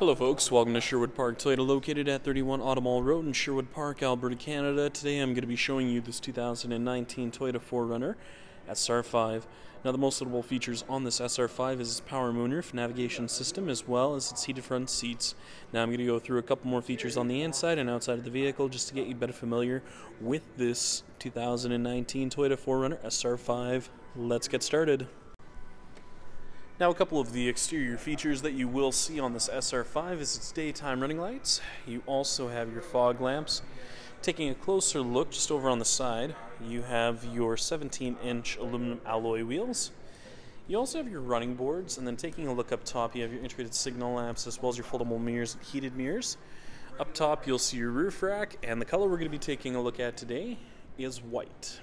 Hello, folks. Welcome to Sherwood Park Toyota, located at 31 Automall Road in Sherwood Park, Alberta, Canada. Today, I'm going to be showing you this 2019 Toyota 4Runner SR5. Now, the most notable features on this SR5 is its power moonroof navigation system, as well as its heated front seats. Now, I'm going to go through a couple more features on the inside and outside of the vehicle, just to get you better familiar with this 2019 Toyota 4Runner SR5. Let's get started. Now a couple of the exterior features that you will see on this SR5 is its daytime running lights. You also have your fog lamps. Taking a closer look just over on the side, you have your 17 inch aluminum alloy wheels. You also have your running boards, and then taking a look up top, you have your integrated signal lamps as well as your foldable mirrors and heated mirrors. Up top, you'll see your roof rack, and the color we're going to be taking a look at today is white.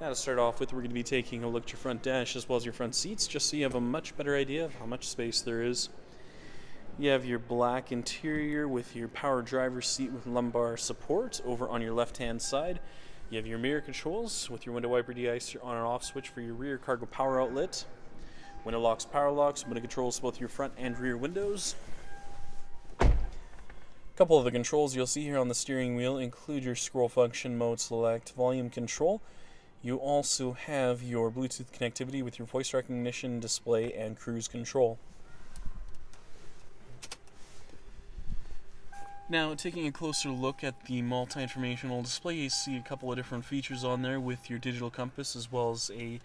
Now to start off with, we're going to be taking a look at your front dash as well as your front seats, just so you have a much better idea of how much space there is. You have your black interior with your power driver seat with lumbar support over on your left-hand side. You have your mirror controls with your window wiper de-icer on and off switch for your rear cargo power outlet. Window locks, power locks, window controls both your front and rear windows. A couple of the controls you'll see here on the steering wheel include your scroll function mode select volume control you also have your Bluetooth connectivity with your voice recognition display and cruise control. Now, taking a closer look at the multi-informational display, you see a couple of different features on there with your digital compass as well as a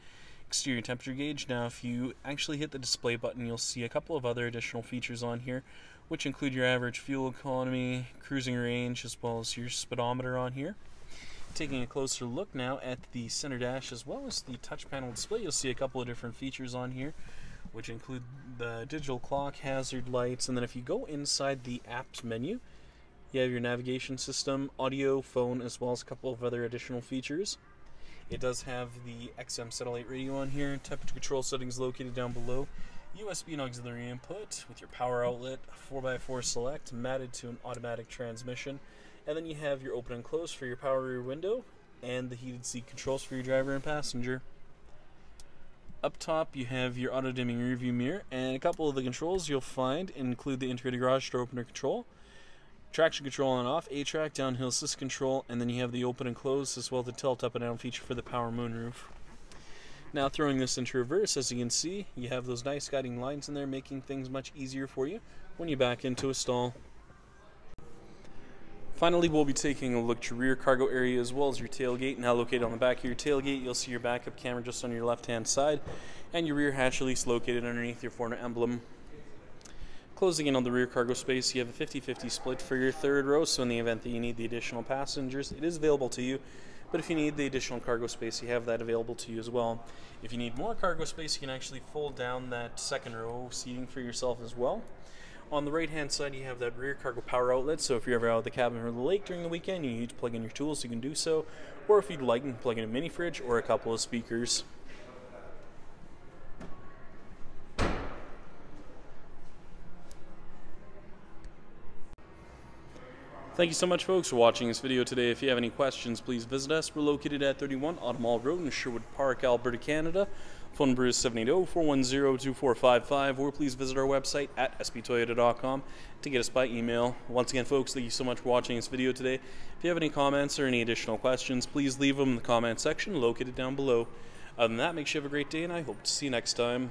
exterior temperature gauge. Now, if you actually hit the display button, you'll see a couple of other additional features on here, which include your average fuel economy, cruising range, as well as your speedometer on here. Taking a closer look now at the center dash as well as the touch panel display, you'll see a couple of different features on here, which include the digital clock, hazard lights, and then if you go inside the apps menu, you have your navigation system, audio, phone, as well as a couple of other additional features. It does have the XM satellite radio on here, temperature control settings located down below, USB and auxiliary input with your power outlet, 4x4 select, matted to an automatic transmission, and then you have your open and close for your power rear window and the heated seat controls for your driver and passenger. Up top, you have your auto dimming rearview mirror, and a couple of the controls you'll find include the integrated garage door opener control, traction control on and off, A-TRAC, downhill assist control, and then you have the open and close as well as the tilt up and down feature for the power moonroof. Now, throwing this into reverse, as you can see, you have those nice guiding lines in there, making things much easier for you when you back into a stall. Finally, we'll be taking a look at your rear cargo area as well as your tailgate. Now located on the back of your tailgate, you'll see your backup camera just on your left-hand side and your rear hatch release located underneath your 4Runner emblem. Closing in on the rear cargo space, you have a 50-50 split for your third row, so in the event that you need the additional passengers, it is available to you. But if you need the additional cargo space, you have that available to you as well. If you need more cargo space, you can actually fold down that second row seating for yourself as well. On the right hand side, you have that rear cargo power outlet. So if you're ever out of the cabin or the lake during the weekend, you need to plug in your tools, you can do so. Or if you'd like, you can plug in a mini fridge or a couple of speakers. Thank you so much, folks, for watching this video today. If you have any questions, please visit us. We're located at 31 Automall Road in Sherwood Park, Alberta, Canada. Phone number is 780-410-2455, or please visit our website at sptoyota.com to get us by email. Once again, folks, thank you so much for watching this video today. If you have any comments or any additional questions, please leave them in the comment section located down below. Other than that, make sure you have a great day, and I hope to see you next time.